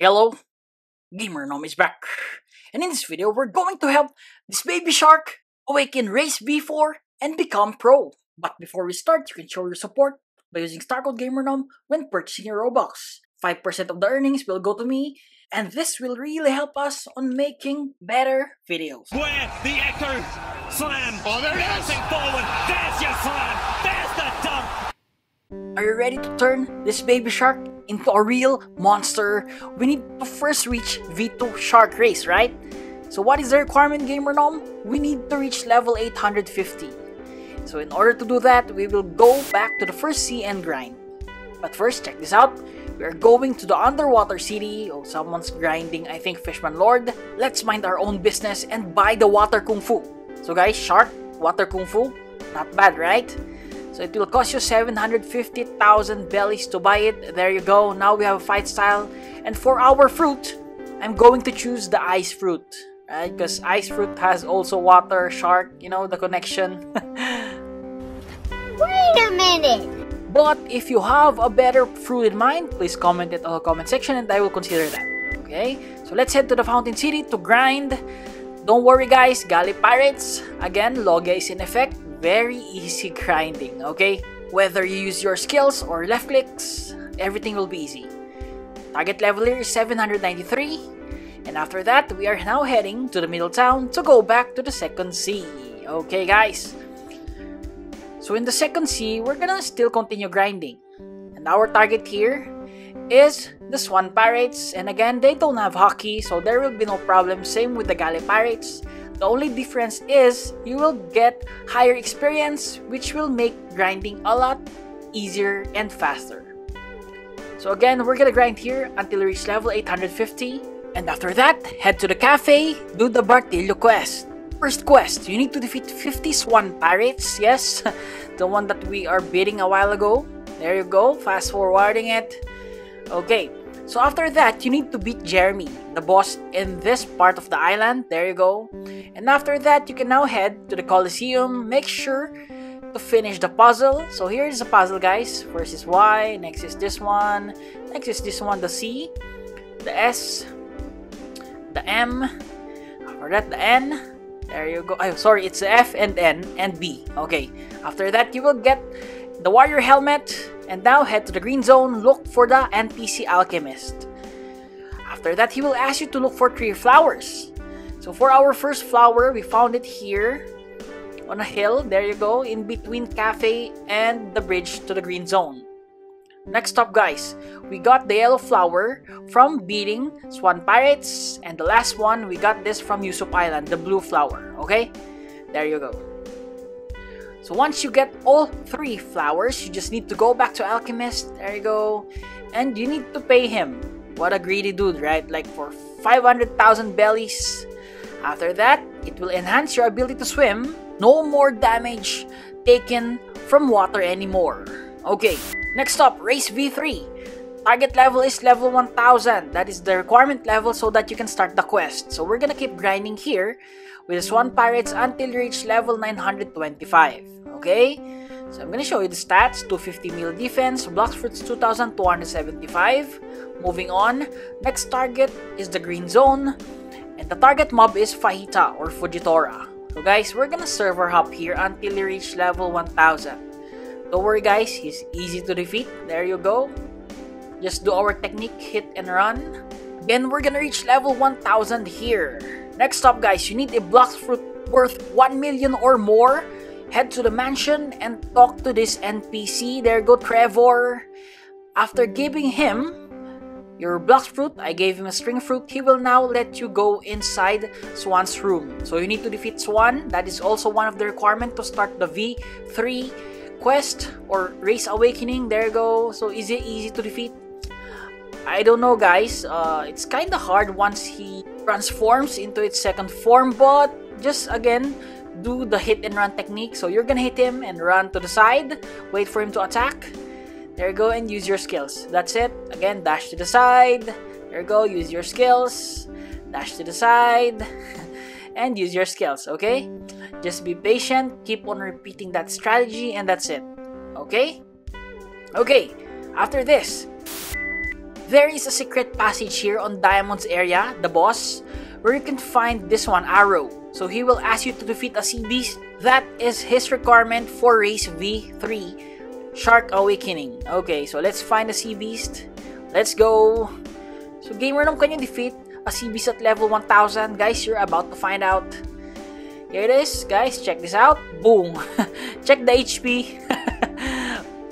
Hello, Gamer Nom is back. And in this video, we're going to help this baby shark awaken Race V4 and become pro. But before we start, you can show your support by using StarCode Gamer Nom when purchasing your Robux. 5% of the earnings will go to me, and this will really help us on making better videos. Where the echo slam. Oh, there it is. forward. There's your slam. Are you ready to turn this baby shark into a real monster? We need to first reach V2 Shark Race, right? So what is the requirement, Gamer Nom? We need to reach level 850. So in order to do that, we will go back to the first sea and grind. But first, check this out. We are going to the underwater city. Oh, someone's grinding, I think, Fishman Lord. Let's mind our own business and buy the water kung fu. So guys, shark, water kung fu, not bad, right? So it will cost you 750,000 bellies to buy it. There you go. Now we have a fight style. And for our fruit, I'm going to choose the ice fruit. Right? Because ice fruit has also water, shark, you know, the connection. Wait a minute! But if you have a better fruit in mind, please comment it on the comment section and I will consider that. Okay? So let's head to the Fountain City to grind. Don't worry guys, Galley Pirates. Again, Logia is in effect. Very easy grinding, okay? Whether you use your skills or left clicks, everything will be easy. Target level here is 793. And after that, we are now heading to the middle town to go back to the second sea. Okay guys? So in the second sea, we're gonna still continue grinding. And our target here is the Swan Pirates. And again, they don't have Haki, so there will be no problem. Same with the Galley Pirates. The only difference is you will get higher experience, which will make grinding a lot easier and faster. So again, we're gonna grind here until we reach level 850. And after that, head to the cafe, do the Bartilo quest. First quest, you need to defeat 50 Swan Pirates, yes, the one that we are beating a while ago. There you go, fast forwarding it. Okay, so after that, you need to beat Jeremy, the boss in this part of the island. There you go. And after that, you can now head to the Coliseum. Make sure to finish the puzzle. So here's the puzzle, guys. First is Y, next is this one, next is this one, the C, the S, the M, after that, the N, there you go. Oh, sorry, it's F and N and B. Okay. After that, you will get the warrior helmet and now head to the green zone. Look for the NPC alchemist. After that, he will ask you to look for three flowers. So for our first flower, we found it here on a hill. There you go, in between cafe and the bridge to the green zone. Next up guys, we got the yellow flower from beating Swan Pirates and the last one we got this from Usoap's Island, the blue flower, okay? There you go. So once you get all three flowers, you just need to go back to Alchemist, there you go, and you need to pay him. What a greedy dude, right? Like for 500,000 bellies. After that, it will enhance your ability to swim. No more damage taken from water anymore. Okay, Next up, Race V3. Target level is level 1000. That is the requirement level so that you can start the quest. So we're gonna keep grinding here with Swan Pirates until you reach level 925. Okay? So I'm gonna show you the stats. 250 mil defense, Fruits 2275. Moving on, next target is the green zone. And the target mob is Fajita or Fujitora. So guys, we're gonna server hop here until you reach level 1000. Don't worry guys, he's easy to defeat. There you go. Just do our technique, hit and run. Then we're gonna reach level 1000 here. Next up guys, you need a Blox Fruit worth 1 million or more. Head to the mansion and talk to this NPC. There go Trevor. After giving him your Blox Fruit, I gave him a string fruit, he will now let you go inside Swan's room. So you need to defeat Swan. That is also one of the requirements to start the V3 quest or race awakening there you go so is it easy to defeat i don't know guys. Uh, it's kind of hard once he transforms into its second form but just again do the hit and run technique. So you're gonna hit him and run to the side wait for him to attack. There you go and use your skills. That's it. Again dash to the side. There you go use your skills. Dash to the side. And use your skills okay? Just be patient, keep on repeating that strategy, and that's it. Okay? Okay, after this, there is a secret passage here on Diamond's area, the boss, where you can find this one, Arowe. So he will ask you to defeat a sea beast. That is his requirement for race V3, Shark Awakening. Okay, so let's find a sea beast. Let's go. So gamer, Nom can you defeat a sea beast at level 1000? Guys, you're about to find out. Here it is, guys. Check this out. Boom. Check the HP.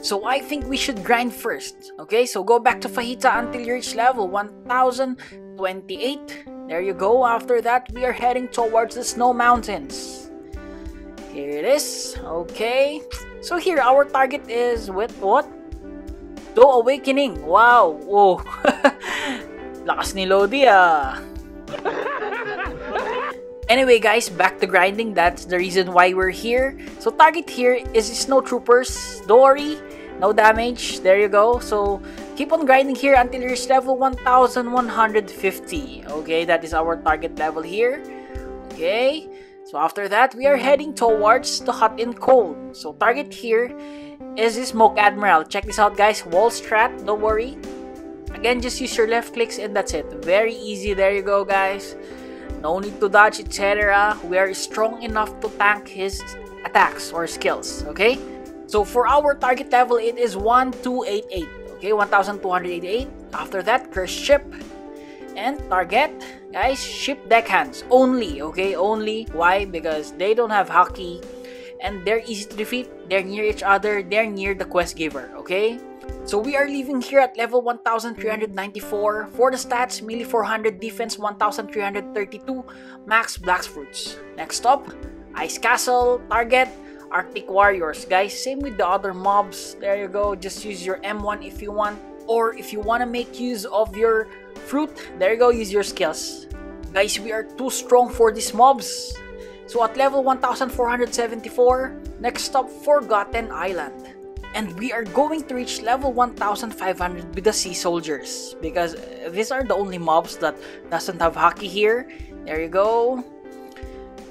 so I think we should grind first. Okay, so go back to Fajita until you reach level 1028. There you go. After that, we are heading towards the snow mountains. Here it is. Okay. So here, our target is with what? Dough Awakening. Wow. Whoa. Lakas ni Lodi ah. Anyway guys, back to grinding. That's the reason why we're here. So target here is Snow Troopers. Don't worry. No damage. There you go. So keep on grinding here until you reach level 1150 okay that is our target level here okay so after that we are heading towards the hot and cold so target here is the smoke admiral check this out guys wall strat don't worry again just use your left clicks and that's it very easy there you go guys no need to dodge etc ah. we are strong enough to tank his attacks or skills okay so for our target level it is 1288 Okay, 1288. After that, curse ship. And target, guys, ship deckhands. Only, okay? Only. Why? Because they don't have Haki And they're easy to defeat. They're near each other. They're near the quest giver, okay? So we are leaving here at level 1394. For the stats, melee 400, defense 1332, max Blox Fruits. Next up, Ice Castle, target Arctic Warriors. Guys, same with the other mobs. There you go. Just use your M1 if you want. Or if you want to make use of your fruit, there you go. Use your skills. Guys, we are too strong for these mobs. So at level 1474, next stop Forgotten Island. And we are going to reach level 1500 with the Sea Soldiers. Because uh, these are the only mobs that doesn't have Haki here. There you go.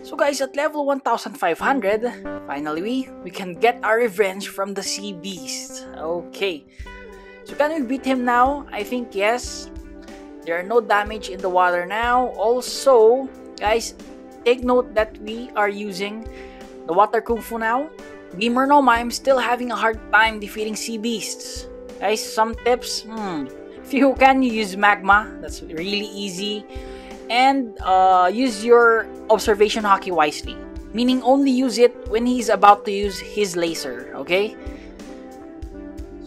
So guys, at level 1500, finally we, we can get our revenge from the sea beast. Okay. So can we beat him now? I think yes. There are no damage in the water now. Also, guys, take note that we are using the water kung fu now. Gamer Noma, I'm still having a hard time defeating sea beasts. Guys, some tips. Hmm. If you can, you use magma. That's really easy and uh, use your observation Haki wisely. Meaning only use it when he's about to use his laser, okay?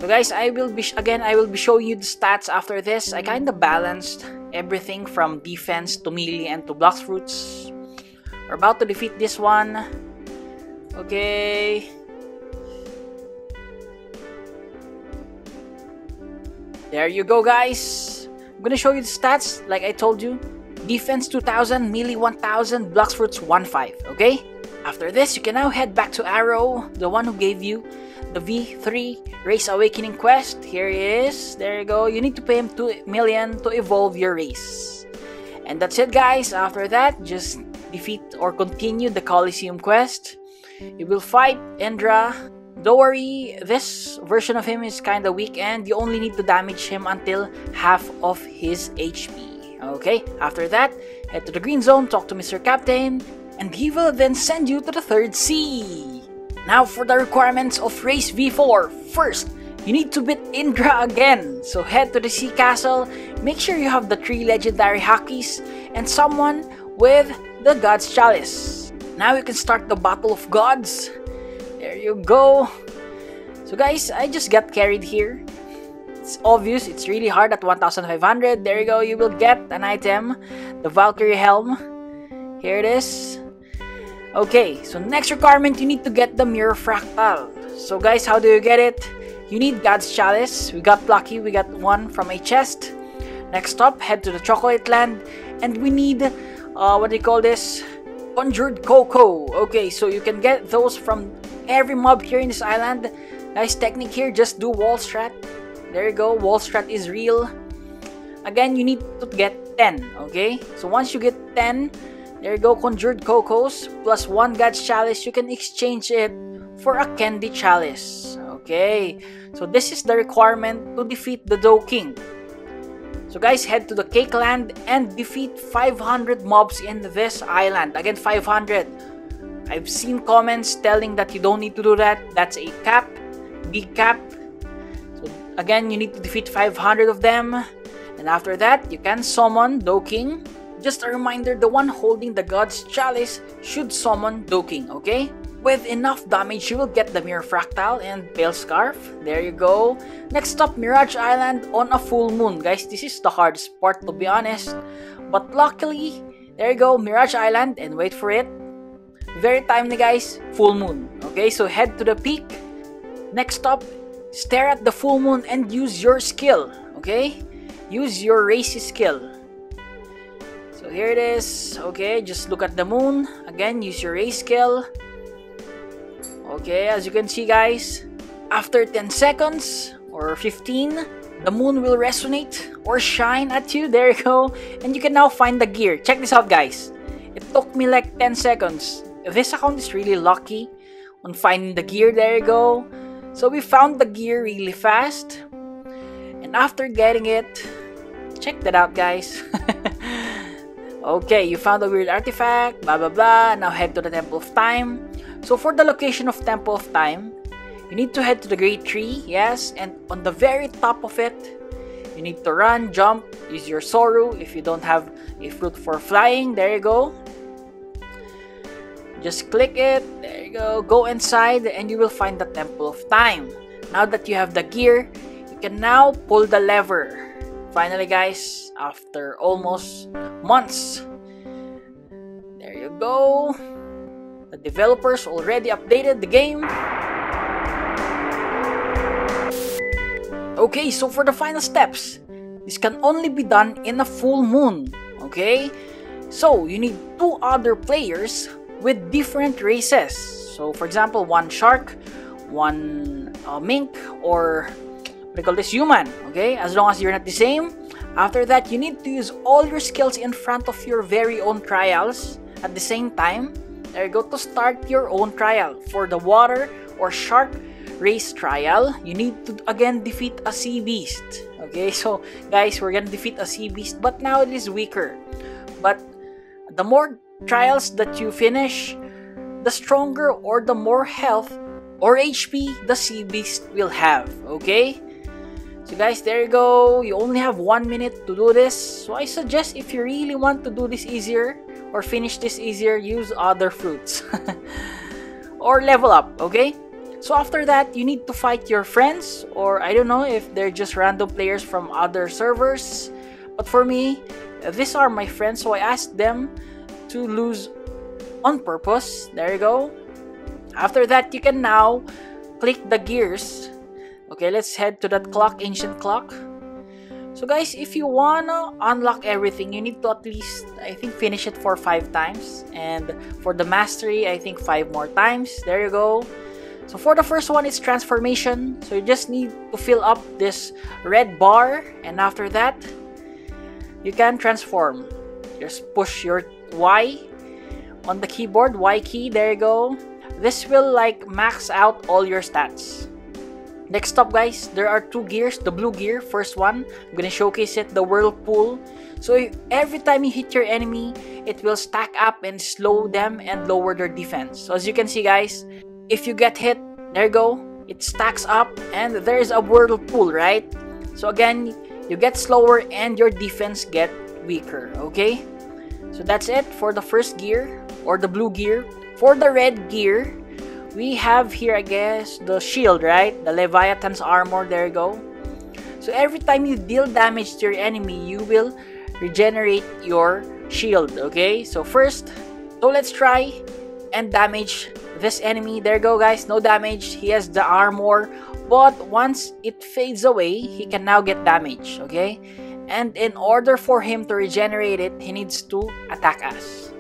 So guys, I will be again I will be showing you the stats after this. I kind of balanced everything from defense to melee and to Blox Fruits. We're about to defeat this one. Okay. There you go guys. I'm gonna show you the stats like I told you. Defense 2000, melee 1000, Blox Fruits 15, okay? After this, you can now head back to Arowe, the one who gave you the V3 Race Awakening quest. Here he is. There you go. You need to pay him 2 million to evolve your race. And that's it guys. After that, just defeat or continue the Coliseum quest. You will fight Indra. Don't worry, this version of him is kinda weak and you only need to damage him until half of his HP. Okay, after that, head to the green zone, talk to Mr. Captain, and he will then send you to the third sea. Now for the requirements of Race V4. First, you need to beat Indra again. So head to the Sea Castle, make sure you have the three legendary Hakis, and someone with the God's Chalice. Now you can start the Battle of Gods. There you go. So guys, I just got carried here. It's obvious, it's really hard at 1500. There you go, you will get an item, the Valkyrie Helm. Here it is. Okay, so next requirement, you need to get the Mirror Fractal. So guys, how do you get it? You need God's Chalice. We got lucky, we got one from a chest. Next up, head to the Chocolate Land. And we need, uh, what do you call this? Conjured Cocoa. Okay, so you can get those from every mob here in this island. Nice technique here, just do wall strat there you go, wall strat is real. Again, you need to get 10, okay? So once you get 10, there you go, Conjured Cocos, plus 1 God's Chalice, you can exchange it for a Candy Chalice. Okay, so this is the requirement to defeat the Dough King. So guys, head to the Cake Land and defeat 500 mobs in this island. Again, 500. I've seen comments telling that you don't need to do that. That's a cap, big cap. So again, you need to defeat 500 of them. And after that, you can summon Dough King. Just a reminder, the one holding the God's Chalice should summon Dough King, okay? With enough damage, you will get the Mirror Fractal and Pale Scarf. There you go. Next up, Mirage Island on a full moon. Guys, this is the hardest part to be honest. But luckily, there you go, Mirage Island, and wait for it. Very timely guys, full moon. Okay, so head to the peak. Next up, stare at the full moon and use your skill. Okay, use your racy skill. So here it is. Okay, just look at the moon. Again, use your race skill. Okay, as you can see guys, after 10 seconds or 15, the moon will resonate or shine at you. There you go. And you can now find the gear. Check this out guys. It took me like 10 seconds. This account is really lucky on finding the gear. There you go. So we found the gear really fast. And after getting it, check that out guys. okay, you found a weird artifact, blah blah blah. Now head to the Temple of Time. So for the location of Temple of Time, you need to head to the Great Tree, yes, and on the very top of it, you need to run, jump, use your Soru if you don't have a fruit for flying, there you go. Just click it, there you go, go inside and you will find the Temple of Time. Now that you have the gear, you can now pull the lever. Finally guys, after almost months, there you go. The developers already updated the game. Okay, so for the final steps, this can only be done in a full moon. Okay, so you need two other players with different races. So, for example, one shark, one uh, mink, or we call this human. Okay, as long as you're not the same. After that, you need to use all your skills in front of your very own trials at the same time there you go to start your own trial. For the water or shark race trial, you need to again defeat a sea beast. Okay, so guys, we're gonna defeat a sea beast, but now it is weaker. But the more trials that you finish, the stronger or the more health or HP the sea beast will have. Okay? So guys, there you go. You only have one minute to do this. So I suggest if you really want to do this easier, or finish this easier, use other fruits. or level up, okay? So after that, you need to fight your friends, or I don't know if they're just random players from other servers. But for me, uh, these are my friends, so I asked them to lose on purpose. There you go. After that, you can now click the gears. Okay, let's head to that clock, ancient clock. So guys, if you wanna unlock everything, you need to at least, I think, finish it for 5 times. And for the mastery, I think 5 more times. There you go. So for the first one, it's transformation. So you just need to fill up this red bar. And after that, you can transform. Just push your Y on the keyboard, Y key, there you go. This will like max out all your stats. Next up guys, there are two gears. The blue gear, first one, I'm gonna showcase it, the whirlpool. So every time you hit your enemy, it will stack up and slow them and lower their defense. So as you can see guys, if you get hit, there you go, it stacks up and there's a whirlpool, right? So again, you get slower and your defense get weaker, okay? So that's it for the first gear or the blue gear. For the red gear, we have here, I guess, the shield, right? The Leviathan's armor, there you go. So every time you deal damage to your enemy, you will regenerate your shield, okay? So first, so let's try and damage this enemy. There you go, guys. No damage. He has the armor. But once it fades away, he can now get damage, okay? And in order for him to regenerate it, he needs to attack us.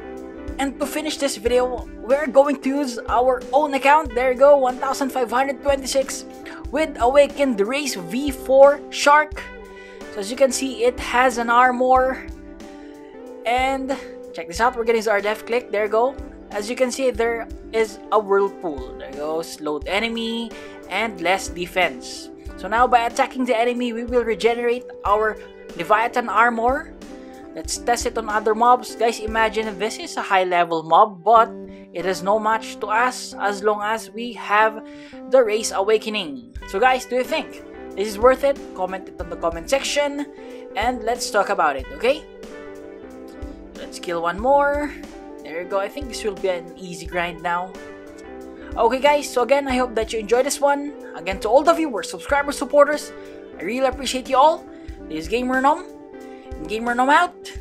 And to finish this video, we're going to use our own account. There you go, 1526 with Awakened Race V4 Shark. So as you can see, it has an armor. And check this out, we're gonna use our def click. There you go. As you can see, there is a whirlpool. There you go, slowed enemy and less defense. So now by attacking the enemy, we will regenerate our Leviathan Armor. Let's test it on other mobs. Guys, imagine this is a high level mob, but it is no match to us as long as we have the Race Awakening. So guys, do you think this is worth it? Comment it on the comment section and let's talk about it, okay? Let's kill one more. There you go. I think this will be an easy grind now. Okay guys, so again, I hope that you enjoyed this one. Again, to all the viewers, subscribers, supporters, I really appreciate you all. Is Gamer Nom. Gamer Nom out.